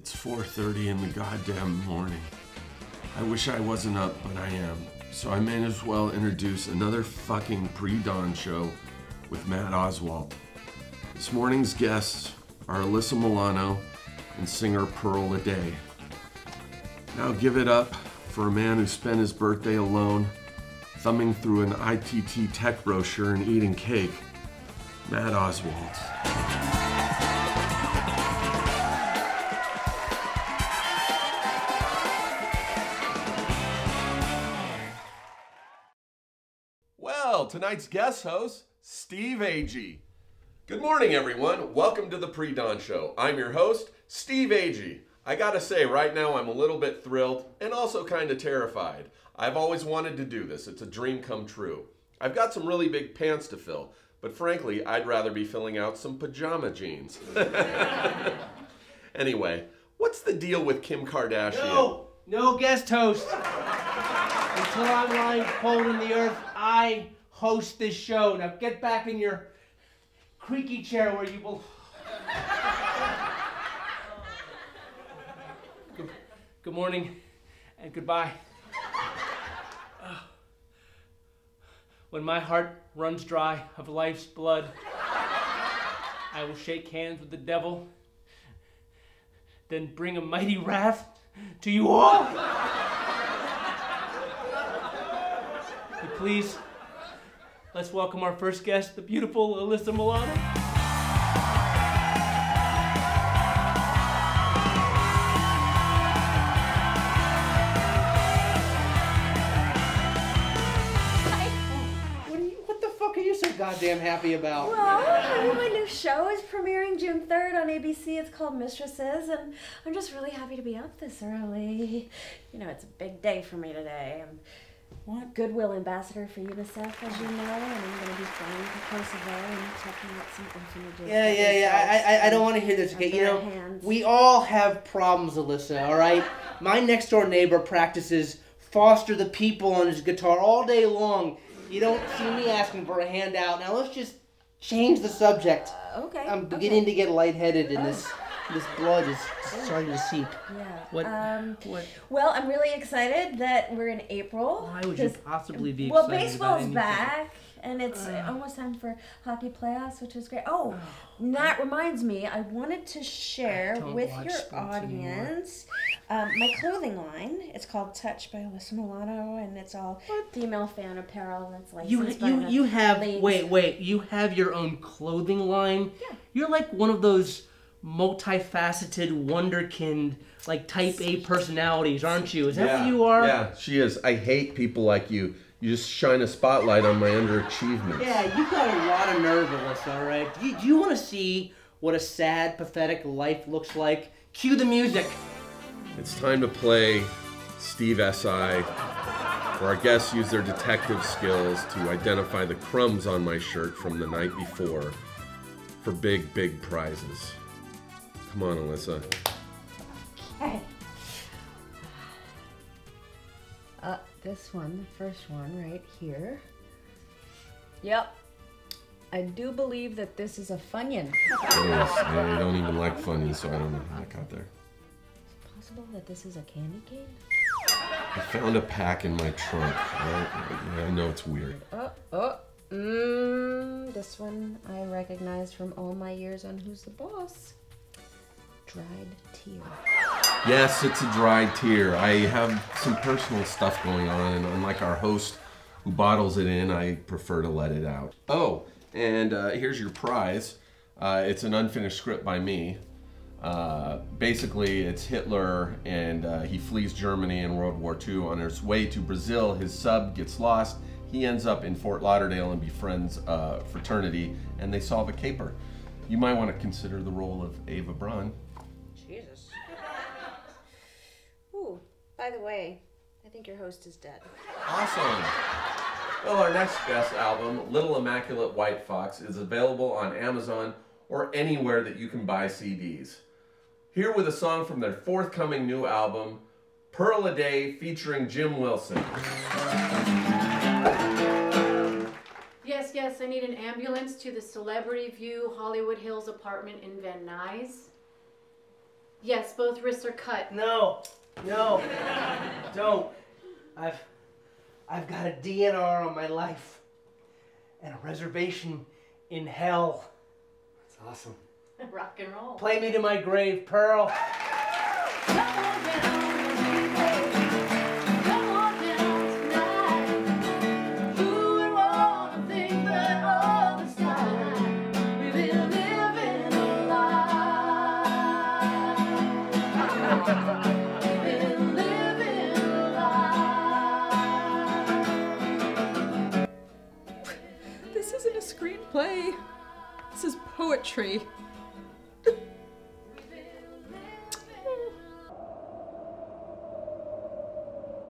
It's 4:30 in the goddamn morning. I wish I wasn't up, but I am. So I may as well introduce another fucking pre-dawn show with Matt Oswalt. This morning's guests are Alyssa Milano and singer Pearl Aday. Now give it up for a man who spent his birthday alone, thumbing through an ITT tech brochure and eating cake, Matt Oswalt. Well, tonight's guest host, Steve Agee. Good morning, everyone. Welcome to the Pre Dawn Show. I'm your host, Steve Agee. I gotta say, right now I'm a little bit thrilled and also kind of terrified. I've always wanted to do this, it's a dream come true. I've got some really big pants to fill, but frankly, I'd rather be filling out some pajama jeans. anyway, what's the deal with Kim Kardashian? No, no guest host. Until I'm lying cold in the earth, I host this show. Now get back in your creaky chair where you will. Good, good morning and goodbye. When my heart runs dry of life's blood, I will shake hands with the devil, then bring a mighty wrath to you all. Please, let's welcome our first guest, the beautiful Alyssa Milano. What, what the fuck are you so goddamn happy about? Well, my new show is premiering June 3rd on ABC. It's called Mistresses, and I'm just really happy to be up this early. You know, it's a big day for me today. I'm What? Goodwill Ambassador for UNICEF, as you know, and I'm going to be flying to Kosovo and checking out some orphanages. Yeah, yeah, yeah. I, I, I don't want to hear this. Okay, you know, hands. we all have problems, Alyssa. All right. My next door neighbor practices foster the people on his guitar all day long. You don't see me asking for a handout. Now let's just change the subject. Uh, okay. I'm beginning okay. to get lightheaded, and this this blood is starting to seep. Yeah. What? Um, What? well, I'm really excited that we're in April. Why would you possibly be Well, excited about baseball's back, and it's Ugh. almost time for hockey playoffs, which is great. Oh, and that reminds me, I wanted to share with your audience um, my clothing line. It's called Touch by Alyssa Milano, and it's all female fan apparel that's You by you the you have leagues. wait wait you have your own clothing line. Yeah. You're like one of those multifaceted wonderkind like type A personalities, aren't you? Is that what you are? Yeah, she is. I hate people like you. You just shine a spotlight on my underachievements. Yeah, you got a lot of nerve, Alyssa. All right. Do you, do you want to see what a sad, pathetic life looks like? Cue the music. It's time to play Steve S.I., where our guests use their detective skills to identify the crumbs on my shirt from the night before for big, big prizes. Come on, Alyssa. Okay. Uh, this one, the first one right here. Yep. I do believe that this is a Funyun. Yes, I don't even like funny, so I don't know how that got there. Is it Possible that this is a candy cane? I found a pack in my trunk. I, I know it's weird. Oh, oh. Mmm, this one I recognize from all my years on Who's the Boss. Dried tear. Yes, it's a dried tear. I have some personal stuff going on, and unlike our host who bottles it in, I prefer to let it out. Oh, and uh, here's your prize. Uh, it's an unfinished script by me. Uh, basically, it's Hitler, and uh, he flees Germany in World War II. On his way to Brazil, his sub gets lost. He ends up in Fort Lauderdale and befriends uh, fraternity, and they solve a caper. You might want to consider the role of Ava Braun. By the way, I think your host is dead. Awesome. Well, our next guest album, Little Immaculate White Fox, is available on Amazon or anywhere that you can buy CDs. Here with a song from their forthcoming new album, Pearl Aday, featuring Jim Wilson. Yes, yes, I need an ambulance to the Celebrity View Hollywood Hills apartment in Van Nuys. Yes, both wrists are cut. No, no, don't. I've, I've got a DNR on my life, and a reservation in hell. It's awesome. Rock and roll. Play me to my grave, Pearl. Isn't a screenplay. This is poetry.